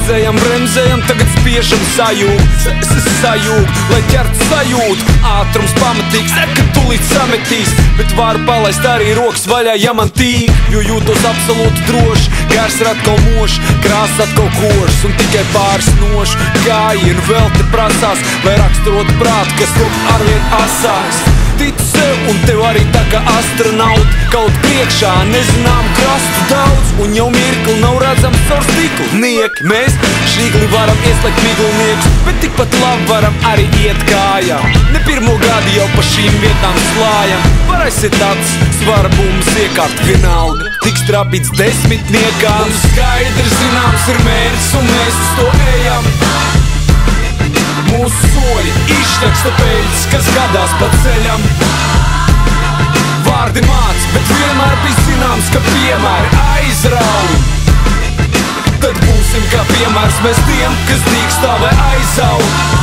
Gāzējam, bremzējam, tagad spiežam sajūt, sajūt, lai ķert sajūt. Ātrums pamatīgs, ne, ka tulīt sametīs, bet varu palaist arī rokas vaļā, ja man tīk, jo jūtos absolūti droši. Gars ir atkal mošs, krāsa atkal košs un tikai pāris nošs. Gājienu vēl te prasās, lai raksturot prātu, kas top arvien asāks ticu sev un tev arī tā kā astronauts Kaut priekšā nezinām krastu daudz Un jau mirkli nav redzams caur stiklu Niek, mēs šīgli varam ieslēgt miglinieks Bet tikpat labi varam arī iet kājām. Ne pirmo gadu jau pa šīm vietām slājam. Var aiziet tāds svarbums iekārt vienalga. Tiks trapīts desmitniekām Un skaidrs zināms ir mērķis un mēs uz to ejam. Mūsu soļi izteksta peļķis, kas gadās pa ceļam. Vārdi māc, bet vienmēr bija zināms, ka piemēri aizrauj mēs tiem, kas dīkstā vai aizaug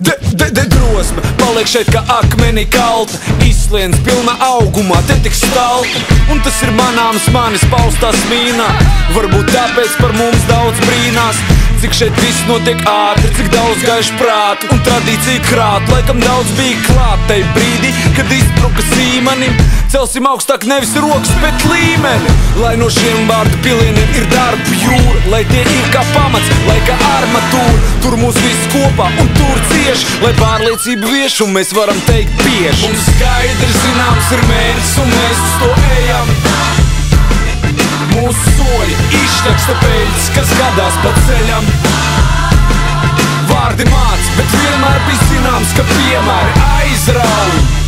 De, de, de drosme, paliek šeit kā akmenī kalta Izsliens pilna augumā, te tik stalta Un tas ir manāms manis paustās mīnā. Varbūt tāpēc par mums daudz brīnās Cik šeit viss notiek ātri, cik daudz gaišu prātu Un tradīcija krāt, laikam daudz bija klāt Tai brīdī, kad izbruka sīmanim. Celsim augstāk nevis rokas, bet līmeni. Lai no šiem vārdu pilieniem ir darba jūra Lai tie ir kā pamats, lai kā armatūra. Tur mūs viss kopā un tur cieši Lai pārliecība vieš un mēs varam teikt bieži Mums skaidrs zināms ir mērķis un mēs uz to ejam Mūsu soļi izteksta peļķis, kas gadās pa ceļam. Vārdi māc, bet vienmēr bija zināms, ka piemēri aizrauj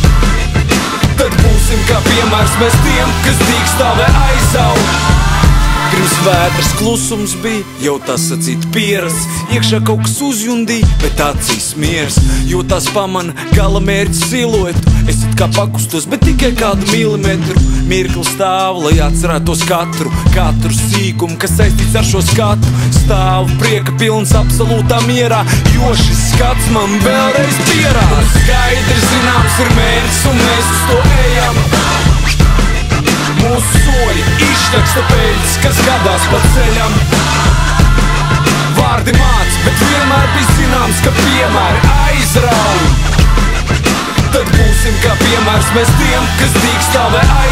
Tad būsim kā piemērs mēs tiem, kas dīkstā vai aizaug Pirms vētras klusums bija, jau tas sacīt pieras. Iekšā kaut kas uzjundīja, bet acīs miers. Jo tās pamana gala mērķis siluetu Es it kā pakustos, bet tikai kādu milimetru. Mirkli stāv, lai atcerētos katru Katru sīkumu, kas saistīts ar šo skatu. Stāv prieka pilns absolūtā mierā Jo šis skats man vēlreiz pierāda. Skaidrs zināms ir mērķis un mēs uz to ejam Mūsu soļi izteksta peļķis, kas gadās pa ceļam. Vārdi māc, bet vienmēr bija zināms, ka piemēri aizrauj. Tad būsim kā piemērs mēs tiem, kas dīkstā vai aizaug